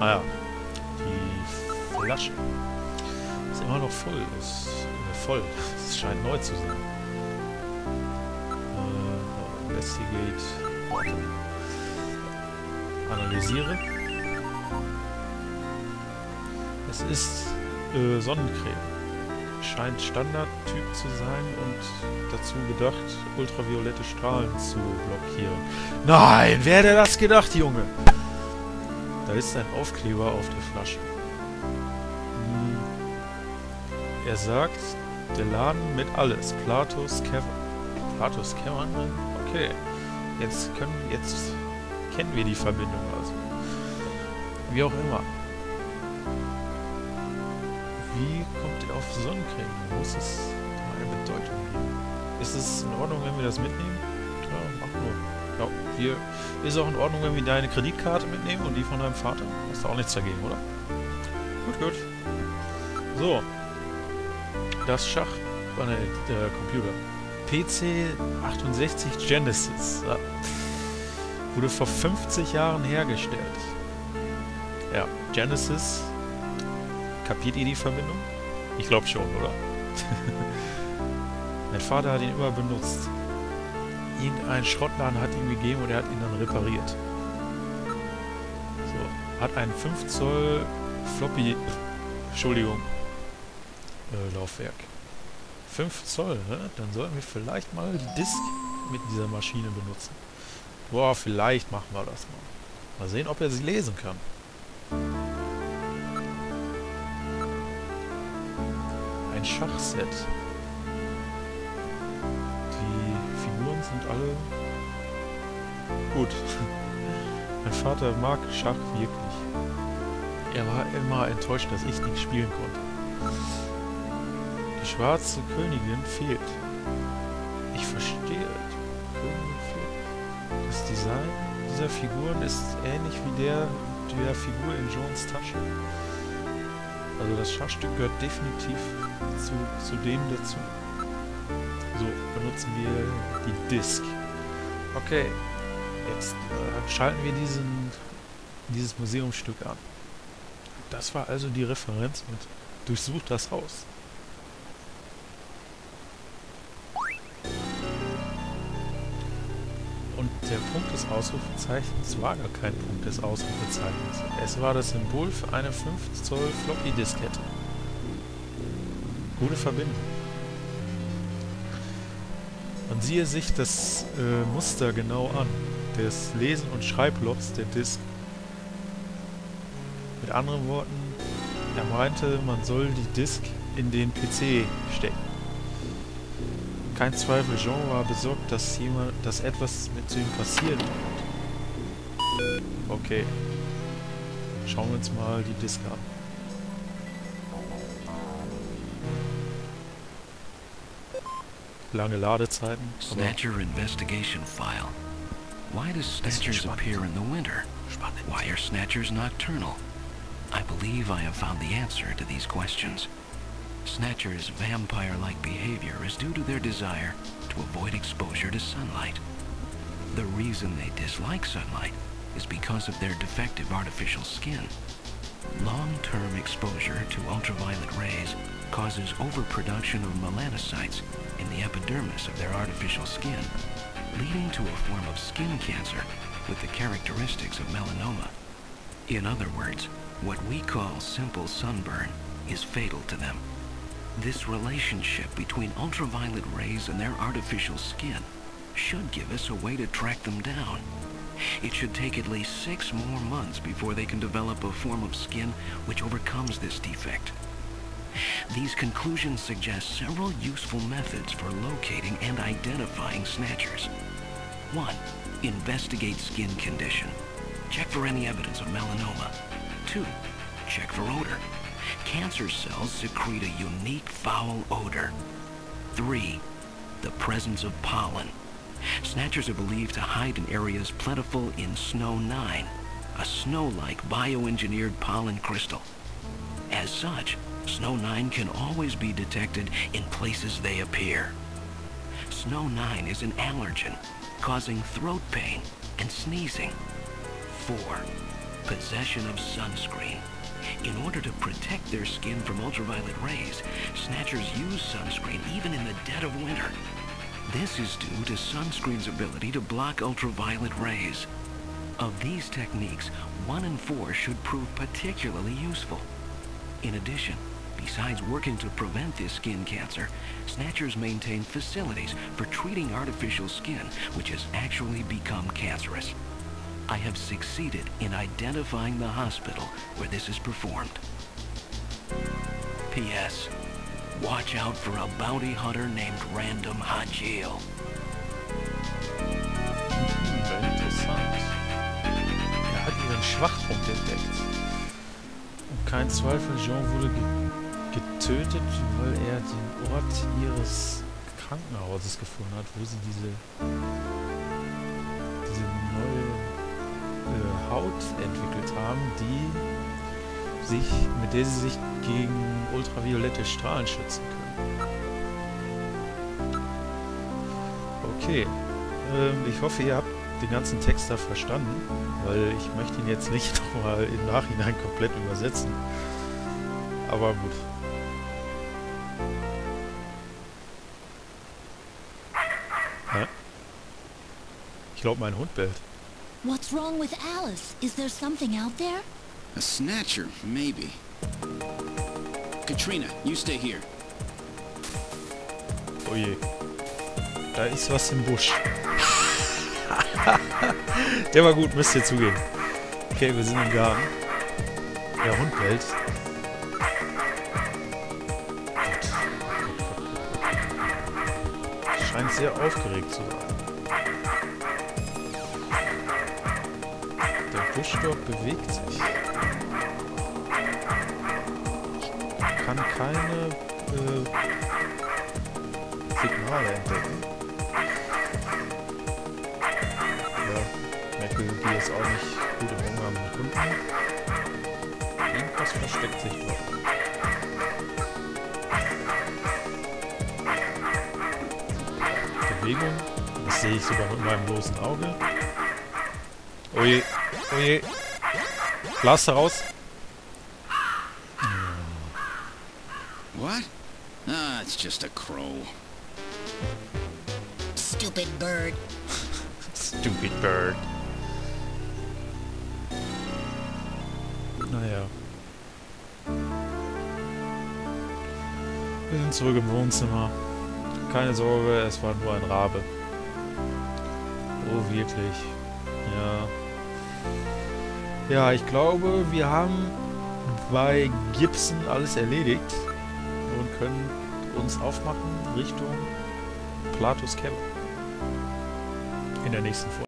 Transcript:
Ah ja, die Flasche ist immer noch voll. Ist äh, voll. Es scheint neu zu sein. Äh, investigate. Warte. Analysiere. Es ist äh, Sonnencreme. Scheint Standardtyp zu sein und dazu gedacht, ultraviolette Strahlen zu blockieren. Nein, wer hätte das gedacht, Junge? Da ist ein Aufkleber auf der Flasche. Hm. Er sagt, der Laden mit alles. Platos Cavern. Platos Cavern? Okay. Jetzt können, jetzt kennen wir die Verbindung also. Wie auch immer. Wie kommt ihr auf Sonnencreme? Muss es eine Bedeutung? Ist es in Ordnung, wenn wir das mitnehmen? Ja, mach nur. Ja, hier ist auch in Ordnung, wenn wir deine Kreditkarte mitnehmen und die von deinem Vater. Hast du auch nichts dagegen, oder? Gut, gut. So. Das Schach. Oh ne, der Computer. PC 68 Genesis. Ja. Wurde vor 50 Jahren hergestellt. Ja, Genesis Kapiert ihr die Verbindung? Ich glaube schon, oder? mein Vater hat ihn immer benutzt. Irgendein Schrottladen hat ihn gegeben und er hat ihn dann repariert. So, hat ein 5 Zoll Floppy... Entschuldigung. Äh, Laufwerk. 5 Zoll, ne? Dann sollten wir vielleicht mal die Disk mit dieser Maschine benutzen. Boah, vielleicht machen wir das mal. Mal sehen, ob er sie lesen kann. Ein Schachset. Die Figuren sind alle gut. mein Vater mag Schach wirklich. Er war immer enttäuscht, dass ich nicht spielen konnte. Die schwarze Königin fehlt. Ich verstehe. Das Design dieser Figuren ist ähnlich wie der der Figur in Jones Tasche. Also das Schachstück gehört definitiv zu, zu dem dazu. So, benutzen wir die Disk. Okay, jetzt äh, schalten wir diesen, dieses Museumsstück an. Das war also die Referenz mit Durchsucht das Haus. Und der Punkt des Ausrufezeichens war gar kein Punkt des Ausrufezeichens. Es war das Symbol für eine 5 Zoll Floppy-Diskette. Gute Verbindung. Man siehe sich das äh, Muster genau an, des Lesen- und Schreiblochs der Disk. Mit anderen Worten, er meinte, man soll die Disk in den PC stecken. Kein Zweifel, Jean war besorgt, dass jemand, dass etwas mit zu ihm passiert. Okay. Schauen wir uns mal die Disk an. Lange Ladezeiten. Snatcher investigation file. Why does Snatchers appear in the winter? Why are Snatchers nocturnal? I believe I have found the answer to these questions. Snatchers' vampire-like behavior is due to their desire to avoid exposure to sunlight. The reason they dislike sunlight is because of their defective artificial skin. Long-term exposure to ultraviolet rays causes overproduction of melanocytes in the epidermis of their artificial skin, leading to a form of skin cancer with the characteristics of melanoma. In other words, what we call simple sunburn is fatal to them. This relationship between ultraviolet rays and their artificial skin should give us a way to track them down. It should take at least six more months before they can develop a form of skin which overcomes this defect. These conclusions suggest several useful methods for locating and identifying snatchers. 1. Investigate skin condition. Check for any evidence of melanoma. 2. Check for odor. Cancer cells secrete a unique foul odor. 3. The presence of pollen. Snatchers are believed to hide in areas plentiful in Snow 9, a snow-like bioengineered pollen crystal. As such, Snow 9 can always be detected in places they appear. Snow 9 is an allergen, causing throat pain and sneezing. 4. Possession of sunscreen. In order to protect their skin from ultraviolet rays, snatchers use sunscreen even in the dead of winter. This is due to sunscreen's ability to block ultraviolet rays. Of these techniques, 1 in 4 should prove particularly useful. In addition, besides working to prevent this skin cancer, Snatchers maintain facilities for treating artificial skin which has actually become cancerous. I have succeeded in identifying the hospital where this is performed. P.S. Watch out for a bounty hunter named Random Hajil. Hm, interessant. Er hat ihren Schwachpunkt entdeckt. Und kein Zweifel, Jean wurde ge getötet, weil er den Ort ihres Krankenhauses gefunden hat, wo sie diese, diese neue Haut entwickelt haben, die sich, mit der sie sich gegen ultraviolette Strahlen schützen können. Okay. Ähm, ich hoffe, ihr habt den ganzen Text da verstanden, weil ich möchte ihn jetzt nicht nochmal im Nachhinein komplett übersetzen. Aber gut. Ich glaube, mein Hund bellt. What's wrong with Alice? Is there something out there? A snatcher, maybe. Katrina, you stay here. Oh je. Da ist was im Busch. Der war gut, müsst ihr zugeben. Okay, wir sind im Garten. Der Hund bellt. Scheint sehr aufgeregt zu sein. Dort bewegt sich. Ich kann keine äh, Signale entdecken. Ja, Mecklenburg ist auch nicht gut im Umgang mit Kunden. Irgendwas versteckt sich dort. Bewegung. Das sehe ich sogar mit meinem bloßen Auge. Oje, oje. Glas raus. What? Ah, it's just a crow. Stupid bird. Stupid bird. Naja. Wir sind zurück im Wohnzimmer. Keine Sorge, es war nur ein Rabe. Oh, wirklich. Ja. Ja, ich glaube, wir haben bei Gibson alles erledigt und können uns aufmachen Richtung Platos Camp in der nächsten Folge.